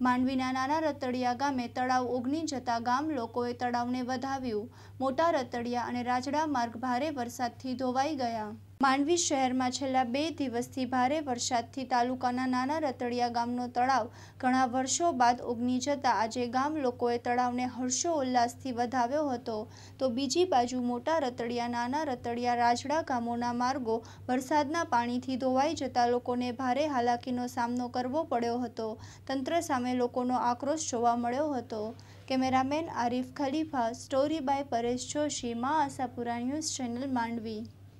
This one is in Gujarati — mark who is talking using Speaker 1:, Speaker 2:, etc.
Speaker 1: માંડવીના નાના રતડિયા ગામે તળાવ ઓગની જતા ગામ લોકોએ તળાવને વધાવ્યું. મોટા રતડિયા અને રાજડા માર્ગ ભારે વરસાદથી ધોવાઈ ગયા. માંડવી શહેરમાં છેલ્લા બે દિવસથી ભારે વરસાદથી તાલુકાના નાના રતડિયા ગામનો તળાવ ઘણા વર્ષો બાદ ઓગની જતા આજે ગામ લોકોએ તળાવને હર્ષોલ્લાસથી વધાવ્યો હતો. તો બીજી બાજુ મોટા રતડિયા, નાના રતડિયા, રાજડા ગામોના માર્ગો વરસાદના પાણીથી ધોવાઈ જતા લોકોને ભારે હાલાકીનો સામનો કરવો પડ્યો હતો. તંત્ર સામે લોકોનો આક્રોશ જોવા મળ્યો હતો. Cameraman Arif Khalifa, story by Paresh Joshi, Maa Ashapura news channel Mandvi.